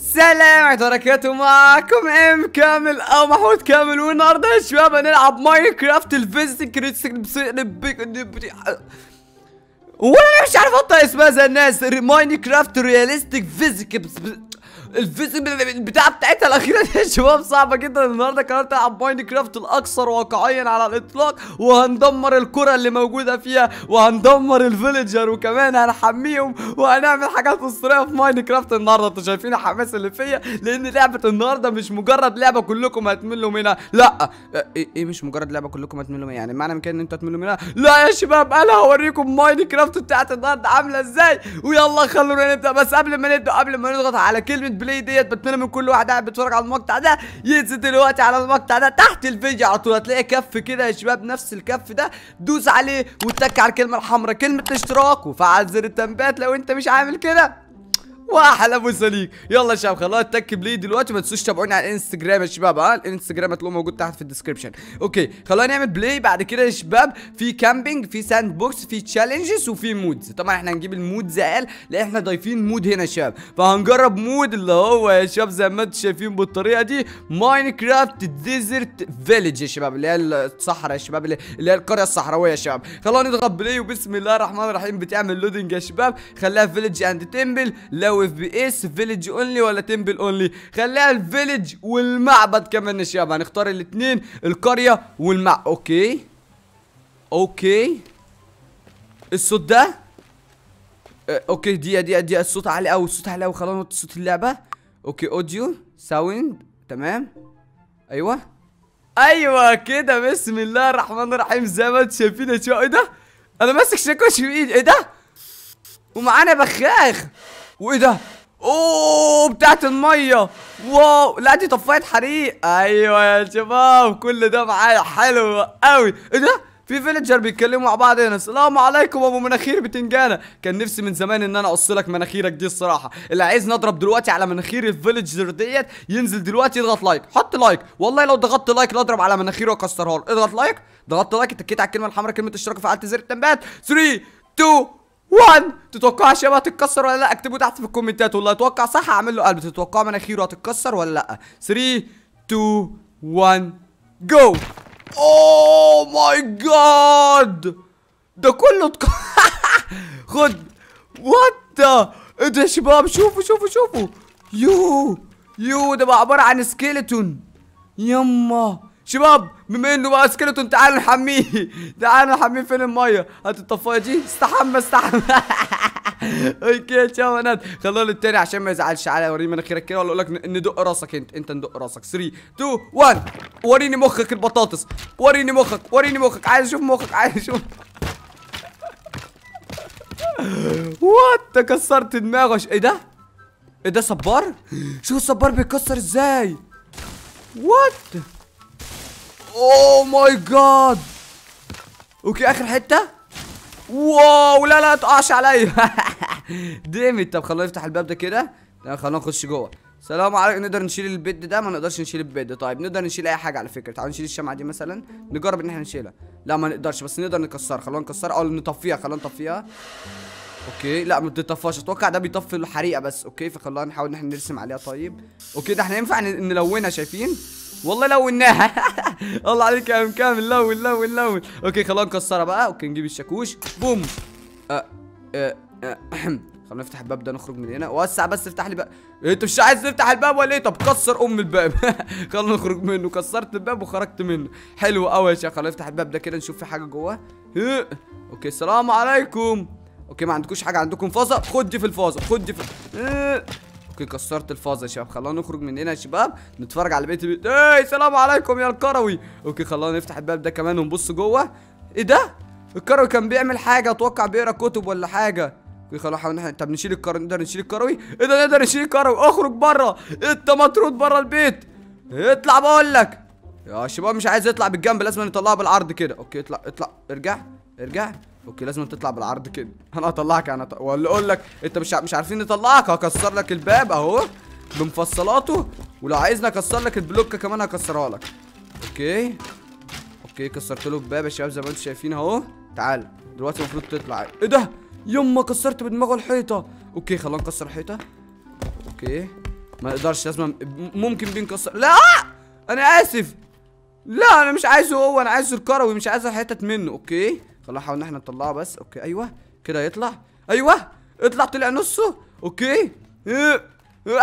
السلام عليكم وبركاته معكم ام كامل أو محمود كامل والنهارده يا شباب هنلعب ماينكرافت ال physics وأنا مش عارف انطق اسمها زي الناس ماينكرافت realistic physics. ال physics بتاع بتاعتها الأخيرة دي يا شباب صعبة جدا. النهارده قررت ألعب ماينكرافت الأكثر واقعيا على الإطلاق وهندمر القرية اللي موجودة فيها وهندمر ال villager وكمان هنحميهم وهنعمل حاجات أسطورية في ماينكرافت النهارده. أنتوا شايفين الحماس اللي فيا؟ لأن لعبة النهارده مش مجرد لعبة كلكم هتملوا منها. لا. إيه إيه مش مجرد لعبة كلكم هتملوا منها؟ يعني معنى كده إن أنتوا هتملوا منها؟ لا يا شباب أنا هوريكم ماينكرافت بتاعت النهارده عاملة إزاي؟ ويلا خلونا نبدأ. بس قبل ما نبدأ قبل ما نضغط على كلمة play ديت بتمنى من كل واحد قاعد بيتفرج على المقطع ده ينزل دلوقتي على المقطع ده تحت الفيديو على طول هتلاقي كف كده يا شباب نفس الكف ده دوس عليه وتك على الكلمة الحمراء كلمة الاشتراك وفعل زر التنبيهات لو انت مش عامل كده. واحلى ابو سليك. يلا يا شباب خلونا نتك play دلوقتي ما تنسوش تابعوني على الانستجرام يا شباب ها؟ الانستجرام هتلاقوه موجود تحت في ال description okay خلونا نعمل play بعد كده يا شباب. في campaign في sandbox في challenges وفي mods طبعا إحنا هنجيب ال mods أقل لأن إحنا ضايفين mod هنا يا شباب. فهنجرب mod اللي هو يا شباب زي ما أنتم شايفين بالطريقة دي ماينكرافت desert village يا شباب اللي هي الصحراء يا شباب اللي هي القرية الصحراوية يا شباب. خلونا نضغط play وبسم الله الرحمن الرحيم بتعمل loading يا شباب. خليها village and temple low FPS only ولا temple only خليها ال village والمعبد كمان يا شباب. هنختار الاثنين القرية والمع okay؟ okay؟ الصوت ده؟ آه، okay دي دي دي الصوت عالي قوي الصوت عالي قوي خلينا نوطي صوت اللعبة. okay audio sound تمام. أيوه. أيوه كده. بسم الله الرحمن الرحيم. زي ما أنتم شايفين يا شباب. إيه ده؟ أنا ماسك شاكوش في إيدي. إيه ده؟ ومعانا بخاخ. وإيه ده؟ أوه بتاعت المية. wow لا دي طفاية حريق. أيوه يا شباب كل ده معايا. حلو قوي إيه ده؟ في villager بيتكلموا مع بعض هنا السلام عليكم أبو مناخير بتنجانة. كان نفسي من زمان إن أنا أقص لك مناخيرك دي الصراحة. اللي عايز نضرب دلوقتي على مناخير ال villager ديت ينزل دلوقتي يضغط like حط like والله لو ضغطت like لا اضرب على مناخيره وأكسرها له. اضغط like ضغطت like اتكيت على الكلمة الحمراء كلمة اشتراك وفعلت زر التنبيهات 3 2 1 تتوقعوا الشباب هتتكسر ولا لا؟ اكتبوا تحت في الكومنتات والله. أتوقع صح اعمل له قلب. تتوقعوا مناخيره هتتكسر ولا لا؟ 3 2 1 go oh my god ده كله تك... خد. what إيه ده يا شباب شوفوا شوفوا شوفوا. yo yo ده بقى عبارة عن skeleton يما. شباب بما إنه بقى skeleton تعالوا نحميه. تعالوا نحميه فين المية؟ الطفاية دي. استحمى استحمى. okay يا شباب خلونا التاني عشان ما يزعلش تعالى وريني مناخيرك كده ولا أقول لك ندق راسك أنت. أنت ندق راسك. 3 2 1 وريني مخك البطاطس. وريني مخك وريني مخك. عايز أشوف مخك عايز أشوف. what كسرت دماغه. إيه ده؟ إيه ده صبار؟ شوف الصبار بيتكسر إزاي؟ what؟ oh my god okay آخر حتة. wow لا لا تقعش عليا. damn it طب خلونا نفتح الباب ده كده. خلونا نخش جوه. سلام عليكم. نقدر نشيل ال bed ده؟ ما نقدرش نشيل ال bed طيب نقدر نشيل أي حاجة على فكرة. تعالوا نشيل الشمعة دي مثلا. نجرب إن إحنا نشيلها. لا ما نقدرش بس نقدر نكسرها. خلونا نكسرها أو نطفيها. خلونا نطفيها. okay لا ما بتطفاش. أتوقع ده بيطفي الحريقة بس. okay فخلونا نحاول إن إحنا نرسم عليها. طيب. okay ده إحنا ينفع نلونها شايفين؟ والله لوناها الله عليك يا ام كامل لون لون لون. okay خلونا نكسرها بقى. okay نجيب الشاكوش. boom. أه أه أه خلونا نفتح الباب ده نخرج من هنا. وسع بس افتح لي بقى إيه أنت مش عايز تفتح الباب ولا إيه؟ طب كسر أم الباب. خلونا نخرج منه. كسرت الباب وخرجت منه. حلو قوي يا شيخ. خلونا نفتح الباب ده كده نشوف في حاجة جوه إيه. okay السلام عليكم. okay ما عندكوش حاجة عندكم فازة؟ خد دي في الفازة خد دي في إيه. okay كسرت الفازه يا شباب. خلونا نخرج من هنا يا شباب نتفرج على بيت البيت. إيه السلام عليكم يا القروي. okay خلونا نفتح الباب ده كمان ونبص جوه. إيه ده؟ القروي كان بيعمل حاجة أتوقع بيقرأ كتب ولا حاجة. خلاص نحن طب نشيل القروي نقدر نشيل القروي؟ إيه ده؟ نقدر نشيل القروي. أخرج بره أنت مطرود بره البيت. اطلع بقول لك. يا شباب مش عايز يطلع بالجنب لازم نطلعه بالعرض كده. okay اطلع اطلع. ارجع ارجع. okay لازم تطلع بالعرض كده. أنا هطلعك أنا ط... ولا أقول لك أنت مش ع- مش عارفين نطلعك هكسر لك الباب أهو بمفصلاته ولو عايزني أكسر لك البلوكه كمان هكسرها لك. okay؟ okay كسرت له الباب يا شباب زي ما أنتم شايفين أهو. تعال دلوقتي المفروض تطلع. إيه ده؟ يما كسرت بدماغه الحيطة. okay خلينا نكسر الحيطه okay. ما نقدرش لازم ممكن بنكسر. لا! أنا آسف! لا أنا مش عايزه هو أنا عايزه القروي مش عايز حتت منه. okay؟ خلينا نحاول ان إحنا نطلعه بس. okay أيوه. كده يطلع. أيوه. اطلع طلع نصه. okay. إيه. آه!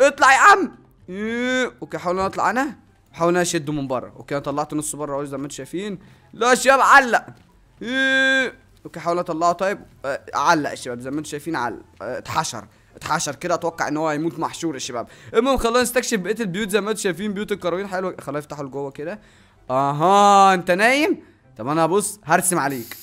اطلع يا عم. إيه. okay حاول أنا أطلع أنا. حاول أنا أشده من بره. okay أنا طلعت نص بره زي ما أنتم شايفين. لا يا شباب علق. إيه. okay حاول أطلعه. طيب. آه، علق يا شباب زي ما أنتم شايفين علق. آه، اتحشر. اتحشر كده أتوقع إن هو هيموت محشور يا شباب. المهم خلينا نستكشف بقية البيوت زي ما أنتم شايفين. بيوت القرويين حلوة خلينا يفتحوا لجوه كده. أها أنت نايم؟ طب أنا بص هرسم عليك.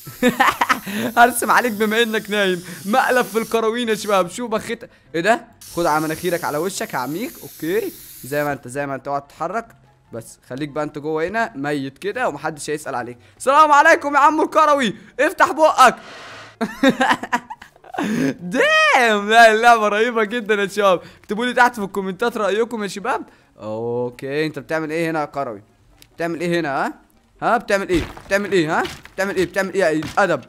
هرسم عليك بما انك نايم. مقلب في القرويين يا شباب. شوف بخيت؟ إيه ده؟ خد على مناخيرك على وشك هعميك okay. زي ما انت زي ما انت اوعى تتحرك. بس خليك بقى انت جوه هنا ميت كده ومحدش هيسأل عليك. السلام عليكم يا عم القروي. افتح بقك. دام! لا اللعبة رهيبة جدا يا شباب. اكتبوا لي تحت في الكومنتات رأيكم يا شباب. okay. انت بتعمل إيه هنا يا قروي؟ بتعمل إيه هنا ها؟ ها بتعمل إيه؟ بتعمل إيه؟ ها؟ بتعمل إيه؟ بتعمل إيه؟ الادب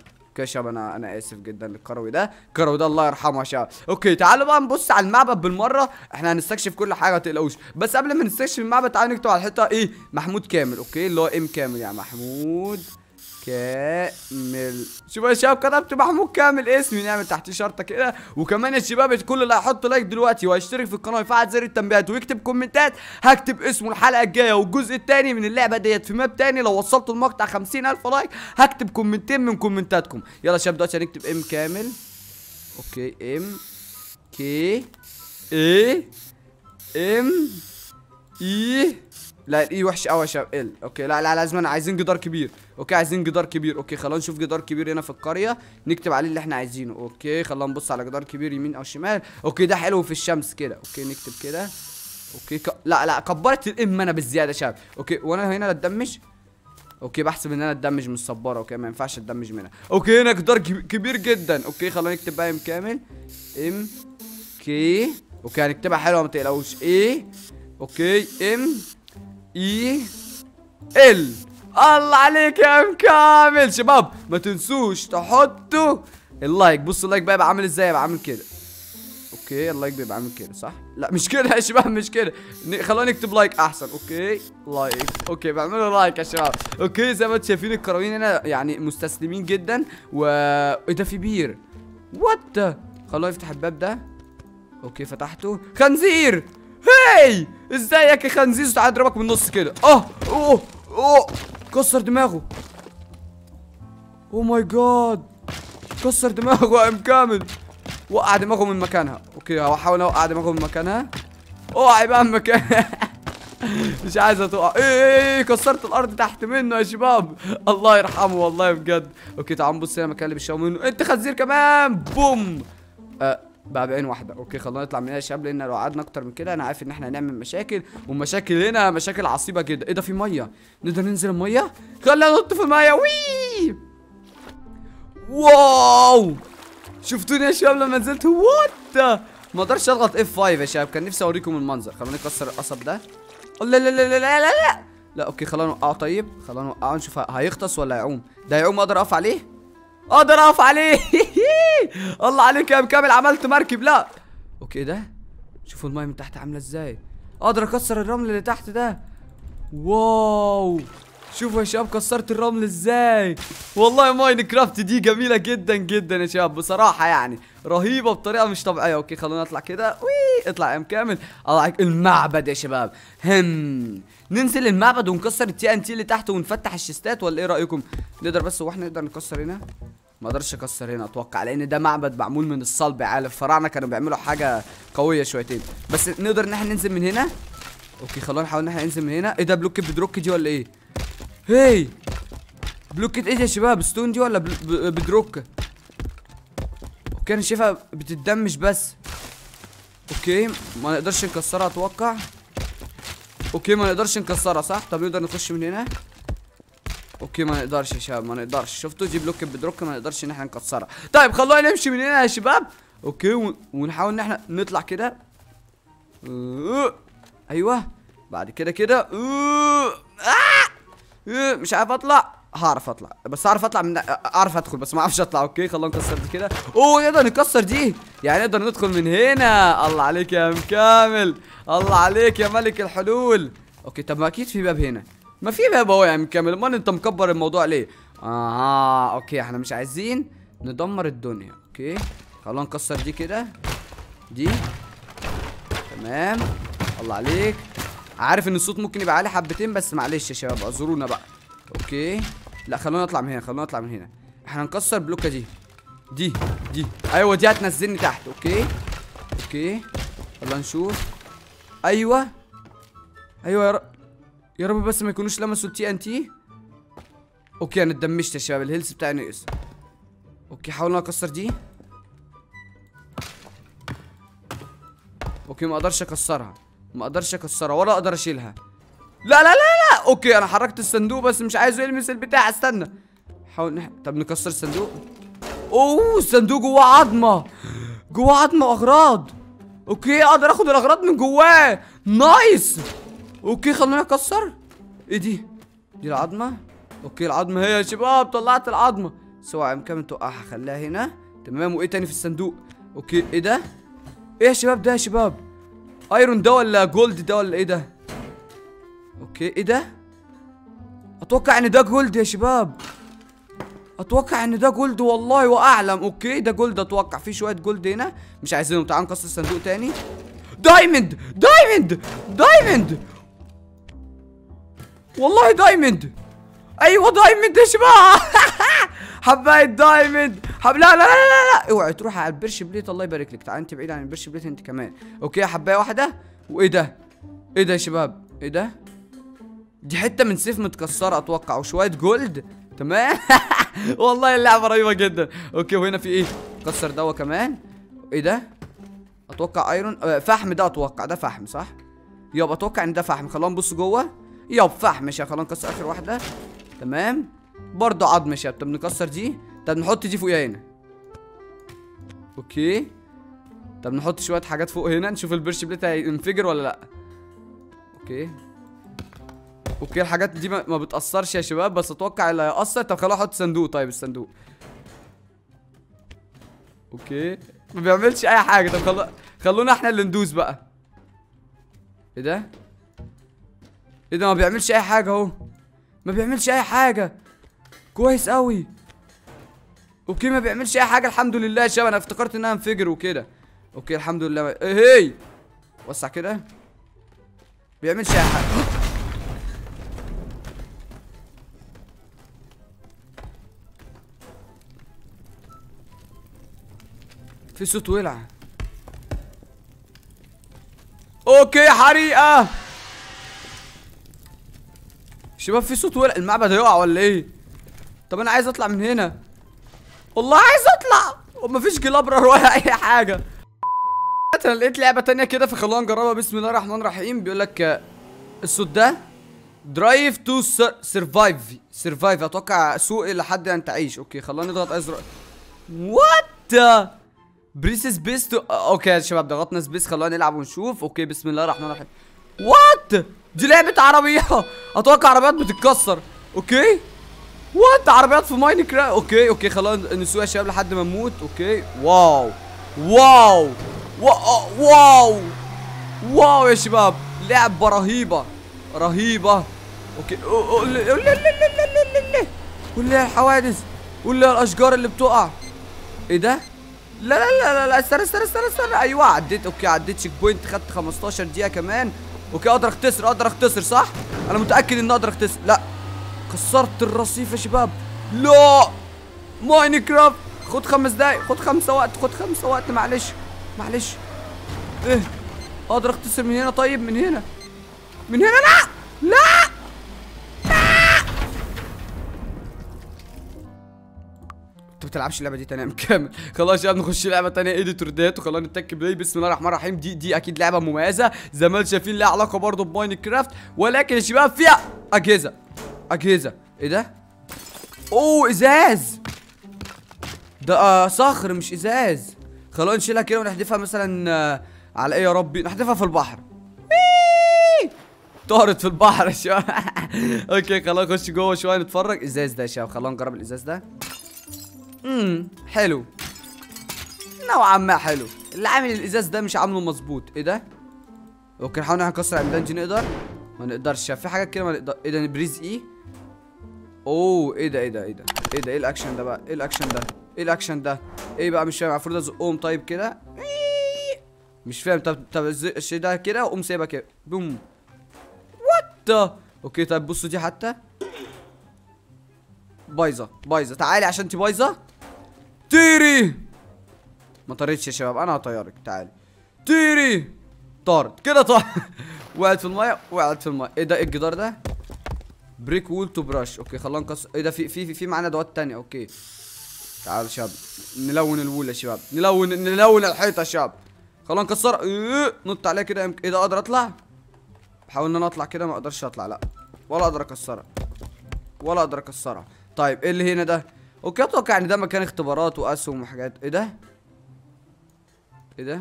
شباب أنا أنا آسف جدا للقروي ده. القروي ده الله يرحمه يا شباب. okay تعالوا بقى نبص على المعبد بالمرة. إحنا هنستكشف كل حاجة تقلقوش. بس قبل ما نستكشف المعبد تعالوا نكتب على الحيطة إيه؟ محمود كامل. okay اللي هو إم كامل يعني. محمود كامل. شوفوا يا شباب كتبت محمود كامل اسمي نعمل تحتيه شرطة كده. وكمان يا شباب كل اللي هيحط like دلوقتي وهيشترك في القناة ويفعل زر التنبيهات ويكتب كومنتات. هكتب اسمه الحلقة الجاية. والجزء الثاني من اللعبة ديت في map تاني. لو وصلت المقطع 50000 like هكتب كومنتين من كومنتاتكم. يلا يا شباب دلوقتي هنكتب ام كامل. okay M K A M A لا ال A وحش قوي يا شباب ال. okay لا لا لازم عايزين جدار كبير. okay عايزين جدار كبير. okay خلينا نشوف جدار كبير هنا في القرية نكتب عليه اللي إحنا عايزينه. okay خلينا نبص على جدار كبير يمين أو شمال. okay ده حلو في الشمس كده. okay نكتب كده. okay ك... لا لا كبرت ال M أنا بالزيادة يا شباب. okay وأنا هنا اتدمج okay بحسب إن أنا اتدمج من الصبارة. okay ما ينفعش اتدمج منها. okay هنا جدار كب- كبير جدا. okay خلينا نكتب بقى إم كامل. M K. okay هنكتبها حلوة ما تقلقوش. إيه؟ okay M E L. الله عليك يا أم كامل. شباب ما تنسوش تحطوا ال like. بصوا ال like بقى عامل إزاي؟ يبقى عامل كده. okay ال like بيبقى عامل كده صح؟ لا مش كده يا شباب مش كده. خلونا نكتب like أحسن. okay like. okay بعملوا like يا شباب. okay زي ما أنتم شايفين القرويين هنا يعني مستسلمين جدا. و إيه ده في بير. what خلونا يفتح الباب ده. okay فتحته. خنزير! hi ازيك يا خنزير تعال اضربك من النص كده. أه أوه أوه كسر دماغه. oh my God كسر دماغه ام كامل. وقع دماغه من مكانها. okay هحاول اوقع دماغه من مكانها. اوعي بقى من مكانها مش عايزه تقع إيه إيه إيه كسرت الأرض تحت منه يا شباب. الله يرحمه والله بجد. okay تعال نبص هنا مكان اللي منه انت خنزير كمان. بوم. آه بقى بعين واحدة. okay خلينا نطلع من هنا يا شباب لأن لو قعدنا أكتر من كده أنا عارف إن إحنا هنعمل مشاكل والمشاكل هنا مشاكل عصيبة جدا. إيه ده في مية؟ نقدر ننزل المية؟ خلينا ننط في المية. وي wow! شفتوني يا شباب لما نزلت؟ what ما أقدرش أضغط F 5 يا شباب كان نفسي أوريكم المنظر. خلينا نكسر القصب ده. لا لا لا لا لا لا لا. لا okay خلينا نوقعه. طيب خلينا نوقعه نشوف هيغطس ولا هيعوم. ده هيعوم أقدر أقف عليه؟ أقدر أقف عليه! الله عليك يا كامل عملت مركب لا. okay ده؟ شوفوا المايه من تحت عاملة إزاي. أقدر أكسر الرمل اللي تحت ده؟ wow. شوفوا يا شباب كسرت الرمل إزاي. والله Minecraft دي جميلة جدا جدا يا شباب بصراحة يعني رهيبة بطريقة مش طبيعية. okay خلونا نطلع كده. وي اطلع يا ام كامل. الله عليك المعبد يا شباب. هم. ننزل المعبد ونكسر ال TNT اللي تحت ونفتح الشيستات ولا إيه رأيكم؟ نقدر بس هو إحنا نقدر نكسر هنا؟ ما أقدرش اكسر هنا أتوقع لأن ده معبد معمول من الصلب عالم الفراعنه كانوا بيعملوا حاجة قوية شويتين. بس نقدر إن إحنا ننزل من هنا؟ okay خلونا نحاول إن إحنا ننزل من هنا. إيه ده block bedrock دي ولا إيه؟ هي بلوكة إيه يا شباب؟ stone دي ولا bedrock okay أنا شايفها بتتدمج بس. okay ما نقدرش نكسرها أتوقع. okay ما نقدرش نكسرها صح؟ طب نقدر نخش من هنا؟ okay ما نقدرش يا شباب ما نقدرش. شفتوا؟ دي block bedrock ما نقدرش ان إحنا نكسرها. طيب خلونا نمشي من هنا يا شباب. okay ون- ونحاول ان إحنا نطلع كده. أيوه. بعد كده كده. آه، مش عارف اطلع. هعرف اطلع. بس هعرف اطلع من اعرف ادخل بس ما أعرفش اطلع. okay خلونا نكسر دي كده. اوه نقدر نكسر دي. يعني نقدر ندخل من هنا. الله عليك يا مكامل الله عليك يا ملك الحلول. okay طب ما أكيد في باب هنا. ما في باب أهو يا مكامل أمال أنت مكبر الموضوع ليه؟ آه okay إحنا مش عايزين ندمر الدنيا. okay خلونا نكسر دي كده. دي. تمام. الله عليك. عارف إن الصوت ممكن يبقى عالي حبتين بس معلش يا شباب اعذرونا بقى. okay. لا خلونا نطلع من هنا خلونا نطلع من هنا. إحنا هنكسر البلوكه دي. دي دي. أيوه دي هتنزلني تحت. okay. okay. يلا نشوف. أيوه. أيوه يا رب. يا رب بس ما يكونوش لمسوا ال TNT. okay أنا اتدمجت يا شباب. ال health بتاعي نقص okay حاولنا أكسر دي. okay ما أقدرش أكسرها. ما أقدرش أكسرها ولا أقدر أشيلها. لا لا لا لا. okay أنا حركت الصندوق بس مش عايزه يلمس البتاع. استنى. حاول نح... طب نكسر الصندوق؟ أوه الصندوق جواه عظمة. جواه عظمة واغراض okay أقدر آخد الأغراض من جواه. nice. okay خلونا نكسر إيه دي؟ دي العظمة؟ okay العظمة هي يا شباب طلعت العظمة. سواء امكان توقعها خليها هنا. تمام وإيه تاني في الصندوق؟ okay إيه ده؟ إيه يا شباب ده يا شباب؟ iron ده ولا gold ده ولا إيه ده؟ okay إيه ده؟ أتوقع إن ده gold يا شباب. أتوقع إن ده gold والله وأعلم. okay ده gold أتوقع في شوية gold هنا. مش عايزينهم تعال نكسر الصندوق تاني. diamond diamond diamond والله diamond أيوه diamond يا شباب حبايه diamond حب لا لا لا لا لا اوعي تروح على ال pressure plate الله يبارك لك. تعال انت بعيد عن ال pressure plate انت كمان. okay حباية واحدة. وإيه ده؟ إيه ده يا شباب؟ إيه ده؟ دي حتة من سيف متكسرة أتوقع. وشوية gold. تمام؟ والله اللعبة رهيبة جدا. okay وهنا في إيه؟ كسر دوا كمان. إيه ده؟ أتوقع iron. آه فحم ده أتوقع. ده فحم صح؟ يابا أتوقع إن ده فحم. خلونا نبص جوه. yep فحم ماشي خلونا نكسر آخر واحدة. تمام؟ برضه عظم شباب طب نكسر دي. طب نحط دي فوقيها هنا؟ okay. طب نحط شوية حاجات فوق هنا نشوف ال pressure plate هينفجر ولا لأ. okay. okay الحاجات دي ما بتأثرش يا شباب بس أتوقع اللي هيأثر. طب خلونا أحط صندوق. طيب الصندوق. okay. ما بيعملش أي حاجة. طب خلو... خلونا إحنا اللي ندوس بقى. إيه ده؟ إيه ده ما بيعملش أي حاجة أهو. ما بيعملش أي حاجة. كويس قوي okay ما بيعملش أي حاجة. الحمد لله يا شباب أنا افتكرت انها انفجر وكده. okay الحمد لله. إيه هي. وسع كده. بيعملش أي حاجة. في صوت ولع. أوكي حريقة. شباب في صوت ولع المعبد هيقع ولا إيه؟ طب أنا عايز أطلع من هنا. والله عايز أطلع. ومفيش جلابرر ولا أي حاجة. أنا لقيت لعبة تانية كده فخلونا نجربها. بسم الله الرحمن الرحيم. بيقول لك الصوت ده Drive to Survive survive أتوقع سوق لحد أن تعيش. okay خلونا نضغط ازرق what press space to okay يا شباب ضغطنا space خلونا نلعب ونشوف. okay بسم الله الرحمن الرحيم. what دي لعبة عربية. أتوقع عربيات بتتكسر. okay؟ what عربيات في Minecraft okay okay خلاص. نسوق يا شباب لحد ما نموت. okay. wow. wow. wow آه، wow, wow يا شباب. لعبة رهيبة. رهيبة. okay. ولا الحوادث. ولا الأشجار اللي بتقع. إيه ده؟ لا لا لا لا استنى استنى استنى استنى. أيوه عديت. okay عديت. checkpoint خدت 15 دقيقة كمان. okay أقدر أختصر أقدر أختصر صح؟ أنا متأكد ان أقدر أختصر. لا. كسرت الرصيف يا شباب. لا. ماينكرافت خد خمس دقايق خد خمسة وقت خد خمسة وقت معلش معلش. إيه. أقدر أختصر من هنا؟ طيب من هنا. من هنا؟ لا! لا! انت بتلعبش اللعبة دي تاني يا مكمل خلاص يا نخش لعبة تانية ايديتور ديت وخلاص نتك بلاي. بسم الله الرحمن الرحيم. دي دي أكيد لعبة مميزة. زي ما شايفين لها علاقة برضه بماينكرافت. ولكن يا شباب فيها أجهزة. أجهزة. إيه ده؟ أوه إزاز. ده آه صخر مش إزاز. خلونا نشيلها كده ونحذفها مثلا آه على إيه يا ربي؟ نحذفها في البحر. إيه. طارت في البحر يا شباب. أوكي خلاص نخش جوه شوية نتفرج. إزاز ده يا شباب خلونا نجرب الإزاز ده. امم حلو. نوعا ما حلو. اللي عامل الإزاز ده مش عامله مظبوط. إيه ده؟ okay نحاول نكسر العمدان دي نقدر. ما نقدرش. في حاجات كده ما نقدر. إيه ده؟ نبريز إيه؟ أوه إيه ده إيه ده إيه ده إيه ده؟ إيه الأكشن ده بقى؟ إيه الأكشن ده؟ إيه الأكشن ده؟ إيه بقى؟ مش فاهم. المفروض أزقهم طيب كده. مش فاهم. طب طب الشيء ده كده وأقوم سايبها كده. boom. what okay طيب بصوا دي حتى. بايظة. بايظة. تعالي عشان انت بايظة. طيري ما طارتش يا شباب أنا هطيرك تعالي طيري طارت كده طار. وقعت في المية وقعت في المية. إيه ده إيه الجدار ده؟ brick wall to brush. okay خلينا نكسر. إيه ده في في في, معانا أدوات تانية. okay. تعالوا يا شباب. نلون ال wall يا شباب. نلون نلون الحيطة يا شباب. خلينا نكسر. إيه، نط عليها كده إيه ده أقدر أطلع؟ بحاول إن أنا أطلع كده ما أقدرش أطلع. لا. ولا أقدر أكسرها. ولا أقدر أكسرها. طيب إيه اللي هنا ده؟ okay أتوقع ان ده مكان اختبارات وأسهم وحاجات. إيه ده؟ إيه ده؟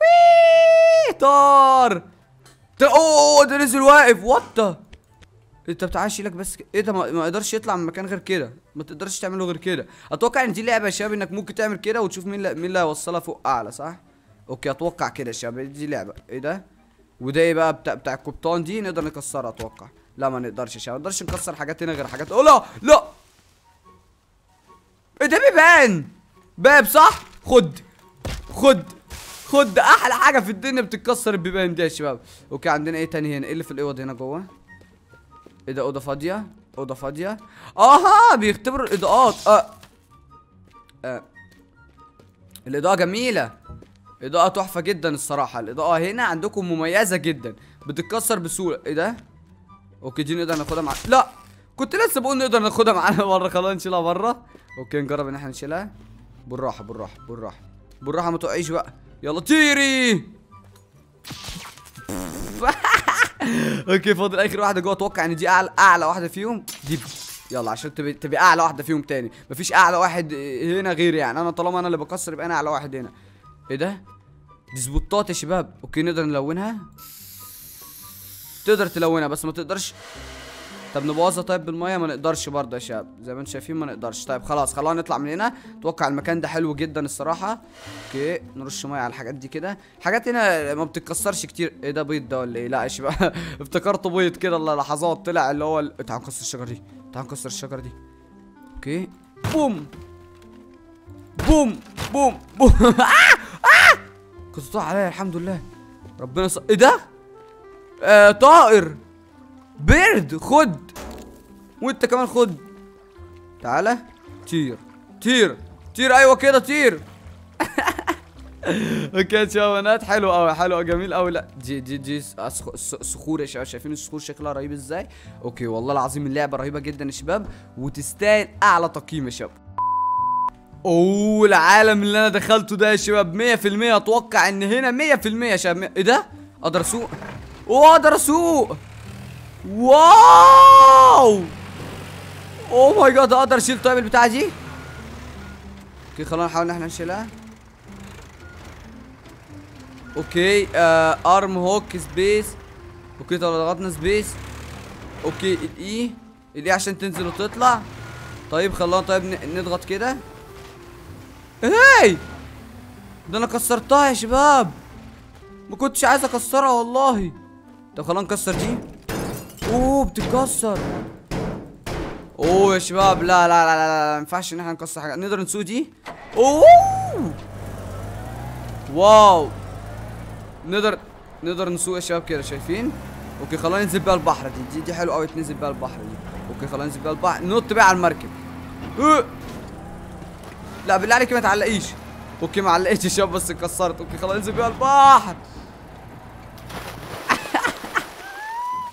وييييي، طار ت- اوه ده نزل واقف what انت بتعال شيلك بس إيه ده ما يقدرش يطلع من مكان غير كده ما تقدرش تعمله غير كده أتوقع ان دي لعبه يا شباب انك ممكن تعمل كده وتشوف مين مين اللي هيوصلها فوق اعلى صح okay أتوقع كده يا شباب دي لعبه إيه ده وده إيه بقى بتاع بتاع القبطان دي نقدر نكسرها أتوقع لا ما نقدرش يا شباب ما نقدرش نكسر حاجات هنا غير حاجات لا لا إيه ده بيبان؟ باب صح؟ خد. خد. خد. أحلى حاجة في الدنيا بتتكسر البيبان دي يا شباب. أوكي عندنا إيه تاني هنا؟ إيه اللي في الأوض هنا جوه؟ إيه ده أوضة فاضية؟ أوضة فاضية؟ أها! بيختبروا الإضاءات. آه, آه. الإضاءة جميلة. إضاءة تحفة جدا الصراحة. الإضاءة هنا عندكم مميزة جدا. بتتكسر بسهولة. إيه ده؟ okay دي نقدر ناخدها مع لا! كنت لسه بقول نقدر ناخدها معانا بره خلاص نشيلها بره okay نجرب إن إحنا نشيلها. بالراحة بالراحة بالراحة. بالراحة ما تقعيش بقى. يلا طيري! okay فاضل آخر واحدة جوه. أتوقع إن دي أعلى أعلى واحدة فيهم. دي يلا عشان تبقى تبقى أعلى واحدة فيهم تاني. مفيش أعلى واحد هنا غيري يعني. أنا طالما أنا اللي بكسر يبقى أنا أعلى واحد هنا. إيه ده؟ دي سبورات يا شباب. okay نقدر نلونها؟ تقدر تلونها بس ما تقدرش طب نبوظها طيب بالمية؟ ما نقدرش برضه يا شباب. زي ما أنتم شايفين ما نقدرش. طيب خلاص خلونا نطلع من هنا. أتوقع المكان ده حلو جدا الصراحة. okay نرش مية على الحاجات دي كده. حاجات هنا ما بتتكسرش كتير. إيه ده بيض ده ولا إيه؟ لا يا شباب. افتكرته بيض كده لحظات طلع اللي هو ال... تعال نكسر الشجرة دي. تعال نكسر الشجرة دي. okay. بوم. بوم. بوم. بوم. آه! آه! عليا الحمد لله. ربنا ص... إيه ده؟ آه طائر. bird خد. وانت كمان خد. تعالى. طير طير طير أيوه كده طير okay شباب حلو قوي حلو جميل قوي لا دي دي دي صخور يا شباب. شايفين الصخور شكلها رهيب إزاي؟ okay والله العظيم اللعبة رهيبة جدا يا شباب. وتستاهل أعلى تقييم يا شباب. أوه العالم اللي أنا دخلته ده يا شباب 100% أتوقع إن هنا 100% يا شباب. إيه ده؟ أقدر أسوق؟ أوه أقدر أسوق. wow! oh my God أقدر أشيل طيب البتاعه دي؟ okay خلينا نحاول إن إحنا نشيلها. okay آه arm hook space okay طب ضغطنا space okay الاي الاي عشان تنزل وتطلع. طيب خلينا طيب نضغط كده. هاي ده أنا كسرتها يا شباب. ما كنتش عايز أكسرها والله. طب خلينا نكسر دي. اوه بتتكسر أوه يا شباب لا لا لا لا, لا. ما ينفعش إن إحنا نكسر حاجة. نقدر نسوق دي؟ أوه! wow! نقدر نقدر نسوق يا شباب كده شايفين؟ okay خلينا ننزل بيها البحر دي. دي, دي حلوة قوي تنزل بيها البحر دي. okay خلينا ننزل بيها البحر. ننط بيها على المركب. أه. لا بالله عليك ما تعلقيش. okay ما علقتش يا شباب بس اتكسرت okay خلينا ننزل بيها البحر.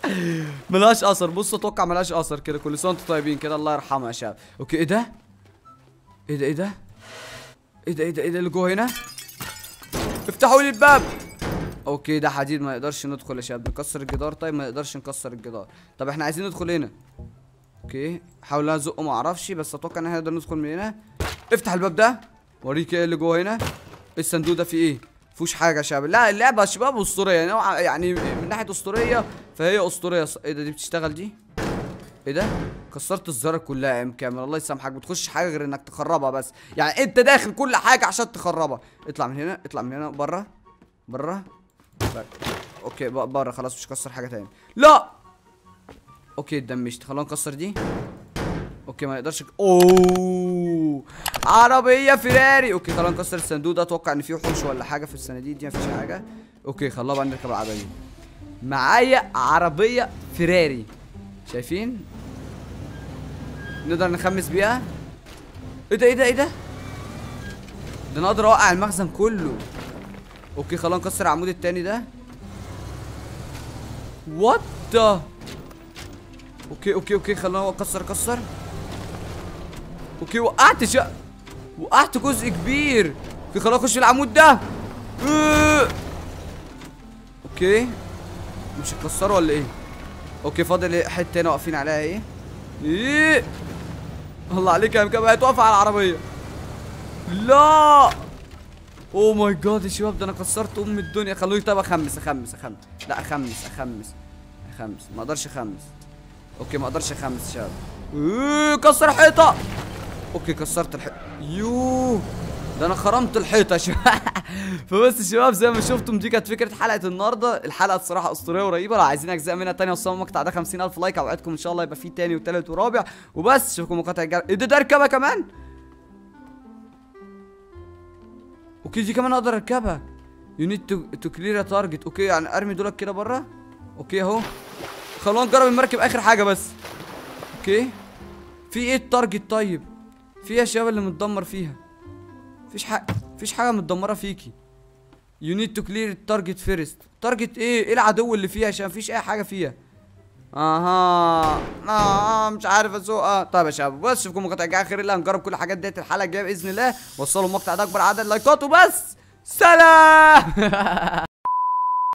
ملهاش أثر. بص أتوقع ملهاش أثر كده. كل سنة وأنتم طيبين كده. الله يرحمها يا شباب. okay إيه ده؟ إيه ده؟ إيه ده؟ إيه ده؟ إيه ده؟ إيه ده؟ اللي جوه هنا؟ افتحوا لي الباب! okay ده حديد. ما يقدرش ندخل يا شباب. نكسر الجدار. طيب ما نقدرش نكسر الجدار. طب إحنا عايزين ندخل هنا. okay. حاول ازقه ما أعرفش بس أتوقع إن إحنا نقدر ندخل من هنا. افتح الباب ده. وريك إيه اللي جوه هنا. الصندوق ده فيه إيه؟ مفيهوش حاجة شباب. لا اللعبة يا شباب أسطورية. نوع يعني من ناحية أسطورية فهي أسطورية. إيه ده دي بتشتغل دي؟ إيه ده؟ كسرت الزرار كلها يا أم كامل الله يسامحك. بتخش حاجة غير إنك تخربها بس. يعني أنت داخل كل حاجة عشان تخربها. اطلع من هنا اطلع من هنا. بره بره. okay بره خلاص مش هكسر حاجة تاني. لا! okay اتدمجت. خلينا نكسر دي. okay ما نقدرش أوه! عربية فيراري. okay خلينا نكسر الصندوق ده. أتوقع إن فيه وحوش ولا حاجة في الصناديق دي. مفيش حاجة. okay خلينا بقى نركب العربية دي. معايا عربية فيراري. شايفين؟ نقدر نخمس بيها؟ إيه ده إيه ده إيه ده؟ ده أنا أقدر اوقع المخزن كله. okay خلينا نكسر العمود التاني ده. what okay okay okay خلينا اكسر كسر okay وقعت شا... وقعت جزء كبير. okay خلينا أخش في العمود ده. آه. okay. مش هتكسره ولا إيه؟ okay فاضل؟ حتة هنا واقفين عليها إيه؟ إيه. الله عليك يا مكابة هتوقف على العربية. لا. oh my God يا شباب ده أنا كسرت أم الدنيا. خلوني طب أخمس أخمس أخمس. لا أخمس أخمس أخمس. ما أقدرش أخمس. okay ما أقدرش أخمس شباب. إيه كسر حيطة. okay كسرت الحيطه يوه ده أنا خرمت الحيطة يا شباب. فبس يا شباب زي ما شفتم دي كانت فكرة حلقة النهارده. الحلقة الصراحة أسطورية ورهيبة. لو عايزين أجزاء منها تانية وصلوا المقطع ده 50000 like اوعدكم إن شاء الله يبقى فيه تاني وتالت ورابع. وبس أشوفكم مقاطع الجايه إيه ده ده اركبها كمان؟ okay دي كمان أقدر أركبها. you need to clear target okay يعني أرمي دولك كده بره okay أهو. خلونا نجرب المركب آخر حاجة بس. okay. في إيه ال target طيب؟ في يا شباب اللي متدمر فيها. مفيش حاجة مفيش حاجة متدمرة فيكي. you need to clear ال target first target إيه؟ إيه العدو اللي فيها؟ عشان مفيش أي حاجة فيها. أها. آه مش عارف اسوقها طيب يا شباب بس اشوفكم مقاطع الجايه خير الله هنجرب كل الحاجات ديت. الحلقة الجاية بإذن الله. وصلوا المقطع ده أكبر عدد لايكات وبس. سلام!